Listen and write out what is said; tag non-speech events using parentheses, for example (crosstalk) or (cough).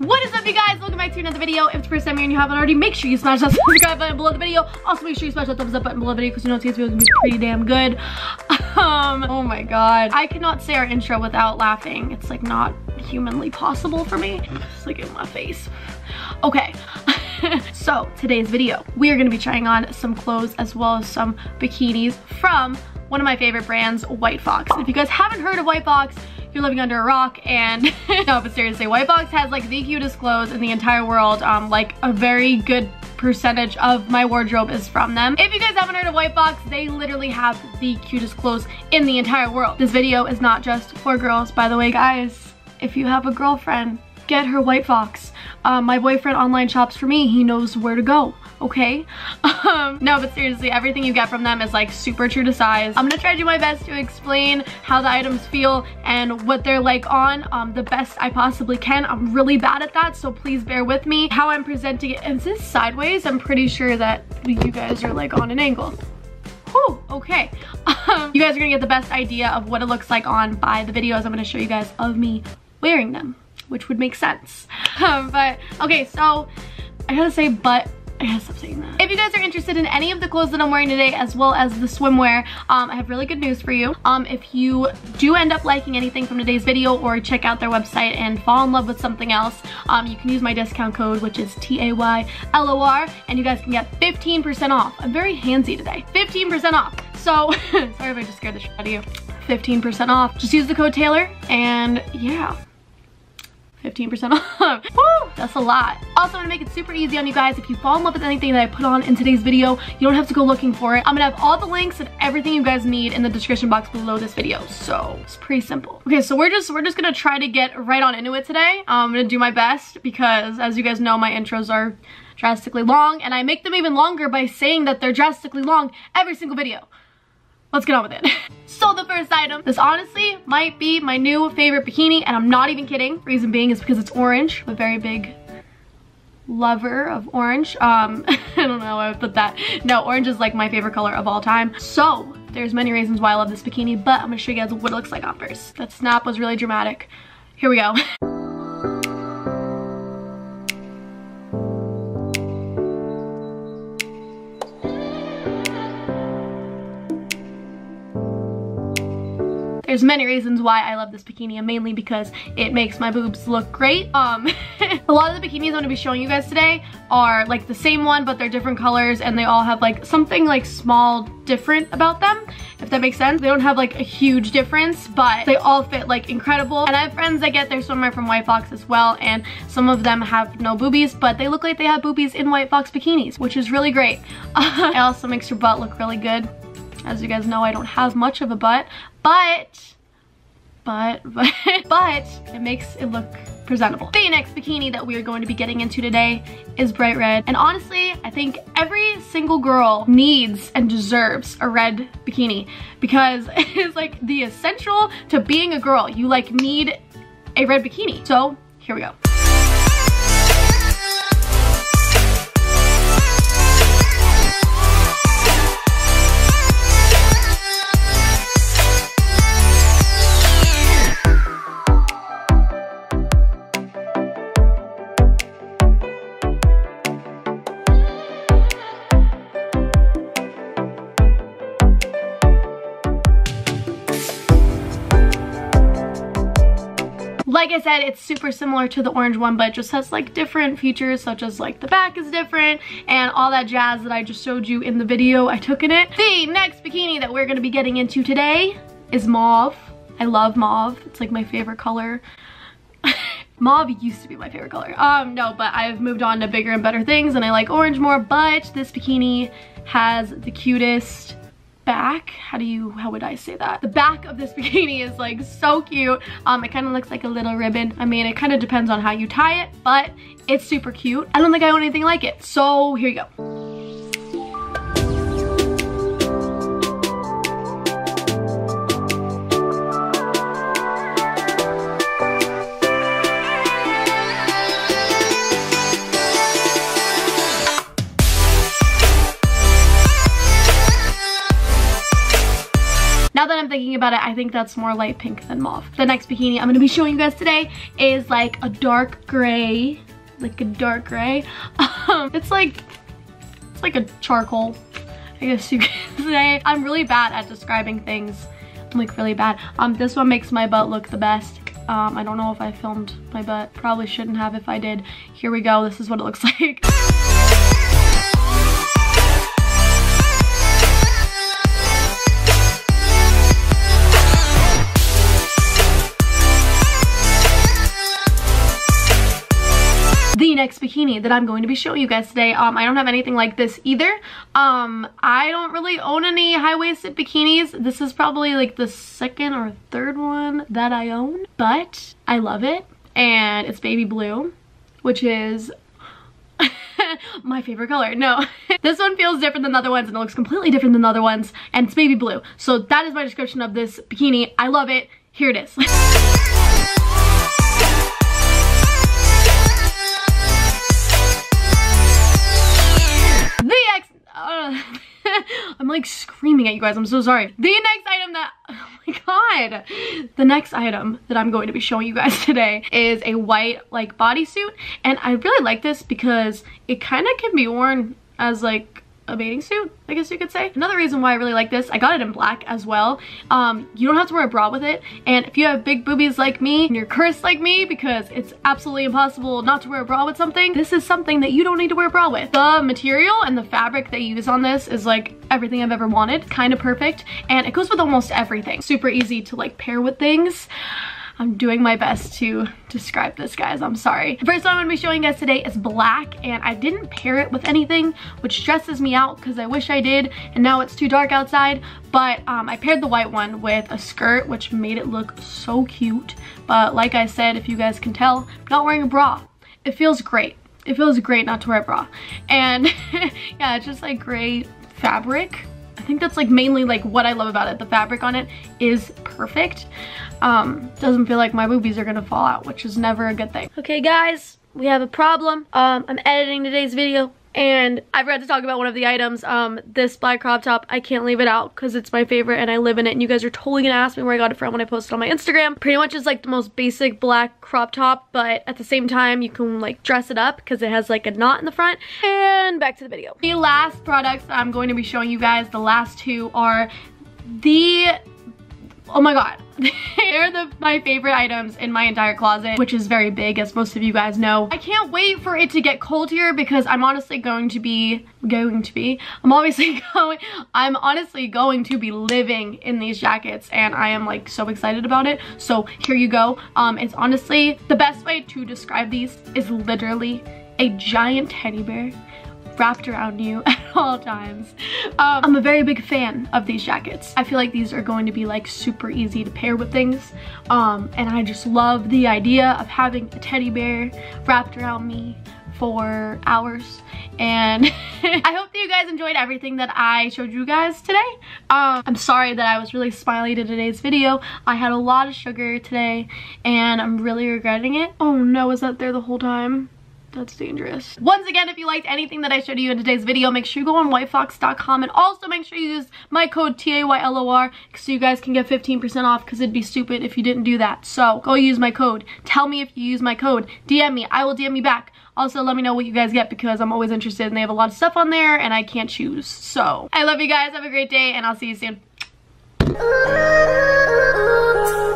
What is up you guys? Welcome back to another video. If it's the first time here and you haven't already, make sure you smash that subscribe button below the video. Also make sure you smash that thumbs up button below the video because you know today's video is gonna be pretty damn good. (laughs) Um, oh my god. I cannot say our intro without laughing. It's like not humanly possible for me. It's like in my face. Okay. (laughs) so today's video, we are gonna be trying on some clothes as well as some bikinis from one of my favorite brands, White Fox. If you guys haven't heard of White Fox, you're living under a rock and (laughs) no but seriously white fox has like the cutest clothes in the entire world um like a very good percentage of my wardrobe is from them. If you guys haven't heard of White Fox, they literally have the cutest clothes in the entire world. This video is not just for girls, by the way, guys. If you have a girlfriend, get her White Fox. Um, my boyfriend online shops for me. He knows where to go, okay? (laughs) Um, no, but seriously, everything you get from them is like super true to size. I'm gonna try to do my best to explain how the items feel and what they're like on um, the best I possibly can. I'm really bad at that, so please bear with me. How I'm presenting it, is this sideways? I'm pretty sure that you guys are like on an angle. Whew, okay. (laughs) Um, you guys are gonna get the best idea of what it looks like on by the videos I'm gonna show you guys of me wearing them which would make sense. (laughs) Um, but okay, so I gotta say but I gotta stop saying that. If you guys are interested in any of the clothes that I'm wearing today as well as the swimwear, um, I have really good news for you. Um, if you do end up liking anything from today's video or check out their website and fall in love with something else, um, you can use my discount code, which is T-A-Y-L-O-R, and you guys can get 15% off. I'm very handsy today. 15% off. So, (laughs) sorry if I just scared the shit out of you. 15% off. Just use the code Taylor, and yeah. 15% off. (laughs) Woo, that's a lot. Also, gonna make it super easy on you guys. If you fall in love with anything that I put on in today's video, you don't have to go looking for it. I'm gonna have all the links and everything you guys need in the description box below this video. So it's pretty simple. Okay, so we're just we're just gonna try to get right on into it today. Uh, I'm gonna do my best because as you guys know, my intros are drastically long and I make them even longer by saying that they're drastically long every single video let's get on with it. (laughs) so the first item, this honestly might be my new favorite bikini and I'm not even kidding. Reason being is because it's orange. I'm a very big lover of orange. Um, (laughs) I don't know how I put that. No, orange is like my favorite color of all time. So there's many reasons why I love this bikini, but I'm gonna show you guys what it looks like on first. That snap was really dramatic. Here we go. (laughs) There's many reasons why I love this bikini, mainly because it makes my boobs look great. Um, (laughs) a lot of the bikinis I'm gonna be showing you guys today are like the same one, but they're different colors and they all have like something like small different about them, if that makes sense. They don't have like a huge difference, but they all fit like incredible. And I have friends that get their swimwear from White Fox as well, and some of them have no boobies, but they look like they have boobies in White Fox bikinis, which is really great. (laughs) it also makes your butt look really good. As you guys know, I don't have much of a butt, but, but, (laughs) but, but it makes it look presentable. The next bikini that we are going to be getting into today is bright red. And honestly, I think every single girl needs and deserves a red bikini because (laughs) it is like the essential to being a girl. You like need a red bikini. So here we go. Like I said, it's super similar to the orange one, but just has like different features such as like the back is different and all that jazz that I just showed you in the video I took in it. The next bikini that we're gonna be getting into today is mauve. I love mauve. It's like my favorite color. (laughs) mauve used to be my favorite color. Um, no, but I've moved on to bigger and better things and I like orange more, but this bikini has the cutest back. How do you how would i say that? The back of this (laughs) bikini is like so cute. Um it kind of looks like a little ribbon. I mean it kind of depends on how you tie it but it's super cute. I don't think i own anything like it. So here you go that I'm thinking about it, I think that's more light pink than mauve. The next bikini I'm gonna be showing you guys today is like a dark gray, like a dark gray. (laughs) Um, it's like, it's like a charcoal, I guess you (laughs) could say. I'm really bad at describing things. I'm like really bad. Um, this one makes my butt look the best. Um, I don't know if I filmed my butt. Probably shouldn't have if I did. Here we go. This is what it looks (laughs) like. Next bikini that I'm going to be showing you guys today. Um, I don't have anything like this either. Um, I don't really own any high-waisted bikinis. This is probably like the second or third one that I own, but I love it. And it's baby blue, which is (laughs) my favorite color. No, (laughs) this one feels different than the other ones and it looks completely different than the other ones and it's baby blue. So that is my description of this bikini. I love it. Here it is. (laughs) like screaming at you guys. I'm so sorry. The next item that, (laughs) oh my god. The next item that I'm going to be showing you guys (laughs) today is a white like bodysuit. And I really like this because it kind of can be worn as like a bathing suit, I guess you could say. Another reason why I really like this, I got it in black as well. Um, you don't have to wear a bra with it. And if you have big boobies like me, and you're cursed like me, because it's absolutely impossible not to wear a bra with something, this is something that you don't need to wear a bra with. The material and the fabric they use on this is like everything I've ever wanted, kind of perfect. And it goes with almost everything. Super easy to like pair with things. I'm doing my best to describe this, guys. I'm sorry. The first one I'm gonna be showing you guys today is black, and I didn't pair it with anything, which stresses me out because I wish I did, and now it's too dark outside. But um, I paired the white one with a skirt, which made it look so cute. But like I said, if you guys can tell, I'm not wearing a bra. It feels great. It feels great not to wear a bra. And (laughs) yeah, it's just like gray fabric. I think that's like mainly like what I love about it. The fabric on it is perfect um, doesn't feel like my boobies are gonna fall out, which is never a good thing. Okay guys, we have a problem. Um, I'm editing today's video and I forgot to talk about one of the items. Um, this black crop top, I can't leave it out because it's my favorite and I live in it and you guys are totally gonna ask me where I got it from when I post it on my Instagram. Pretty much is like the most basic black crop top, but at the same time you can like dress it up because it has like a knot in the front. And back to the video. The last products I'm going to be showing you guys, the last two are the oh my god. (laughs) They're the my favorite items in my entire closet which is very big as most of you guys know. I can't wait for it to get cold here because i'm honestly going to be going to be? I'm obviously (laughs) going i'm honestly going to be living in these jackets and i am like so excited about it. So here you go. Um it's honestly the best way to describe these is literally a giant teddy bear wrapped around you (laughs) (laughs) all times. Um, I'm a very big fan of these jackets. I feel like these are going to be like super easy to pair with things. Um, and I just love the idea of having a teddy bear wrapped around me for hours and (laughs) I hope that you guys enjoyed everything that I showed you guys today. Um, I'm sorry that I was really smiley to today's video. I had a lot of sugar today and I'm really regretting it. Oh no, was that there the whole time? That's dangerous. Once again, if you liked anything that I showed you in today's video, make sure you go on whitefox.com and also make sure you use my code TAYLOR so you guys can get 15% off because it'd be stupid if you didn't do that. So go use my code. Tell me if you use my code. DM me. I will DM you back. Also, let me know what you guys get because I'm always interested and they have a lot of stuff on there and I can't choose. So, I love you guys. Have a great day and I'll see you soon. (laughs)